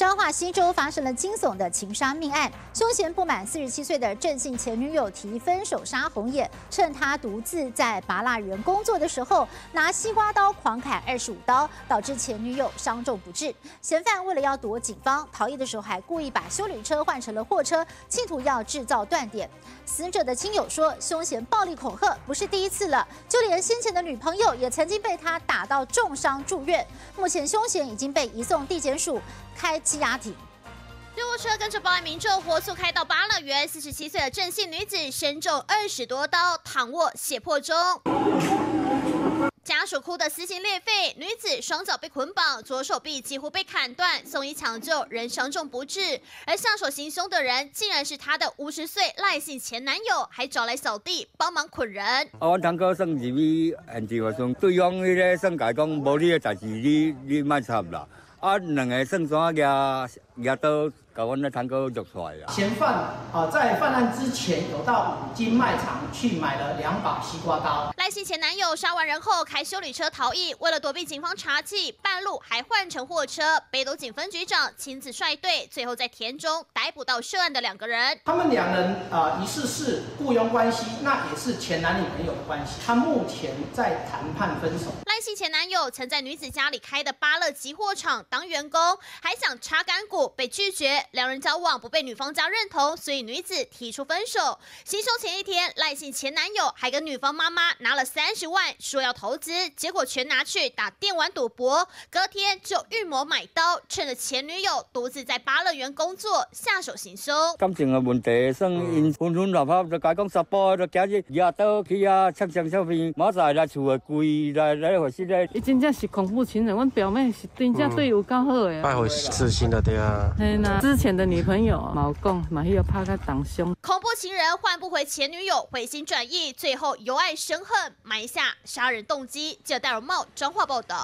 彰化西州发生了惊悚的情杀命案，凶嫌不满四十七岁的郑姓前女友提分手杀红眼，趁他独自在拔蜡园工作的时候，拿西瓜刀狂砍二十五刀，导致前女友伤重不治。嫌犯为了要躲警方，逃逸的时候还故意把修理车换成了货车，企图要制造断点。死者的亲友说，凶嫌暴力恐吓不是第一次了，就连先前的女朋友也曾经被他打到重伤住院。目前凶嫌已经被移送地检署。开羁押庭，救护车跟着报案民众火速开到八乐园。四十七岁的郑姓女子身中二十多刀，躺卧血泊中。家属哭得撕心裂肺，女子双脚被捆绑，左手臂几乎被砍断，送医抢救，人伤重不治。而下手行凶的人，竟然是她的五十岁赖姓前男友，还找来小弟帮忙捆人。啊，我堂哥算入去现场话算，对方迄个算甲讲，无你的代志，你你莫插啦。啊，两个算怎个拿刀？把我那堂哥捉出来了。嫌犯啊，在犯案之前有到五金卖场去买了两把西瓜刀。赖姓前男友杀完人后开修理车逃逸，为了躲避警方查缉，半路还换成货车。北斗警分局长亲自率队，最后在田中逮捕到涉案的两个人。他们两人啊，疑似是雇佣关系，那也是前男女朋友的关系。他目前在谈判分手。前男友曾在女子家里开的巴乐集货场当员工，还想插干股，被拒绝。两人交往不被女方家认同，所以女子提出分手。行凶前一天，赖姓前男友还跟女方妈妈拿了三十万，说要投资，结果全拿去打电玩赌博。隔天就预谋买刀，趁着前女友独自在巴乐园工作，下手行凶。感情的问题，算因分分合合，就甲讲十波，就今日夜刀去啊，来厝的柜来来回事咧。伊真正是恐怖情人，阮表妹是真正对有够好哎。拜回痴心的对啊。嘿呐。前的女朋友毛讲马上要拍他挡凶，恐怖情人换不回前女友，回心转意，最后由爱生恨，埋下杀人动机。记者戴荣茂、张化报道。